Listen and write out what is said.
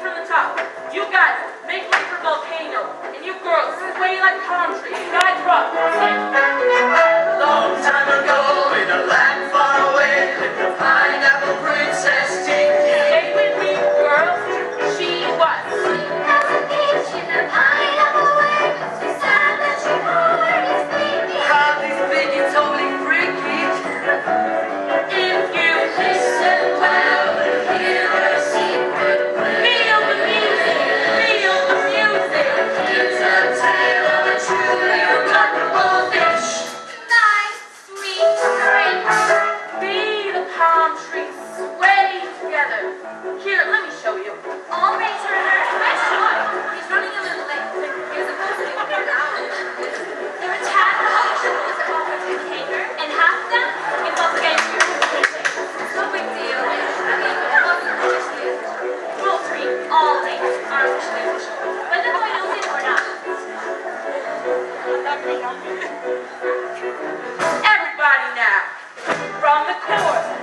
from the top. You guys, make way for Volcano. And you girls, sway like palm trees. Guys rock. Everybody now, from the chorus.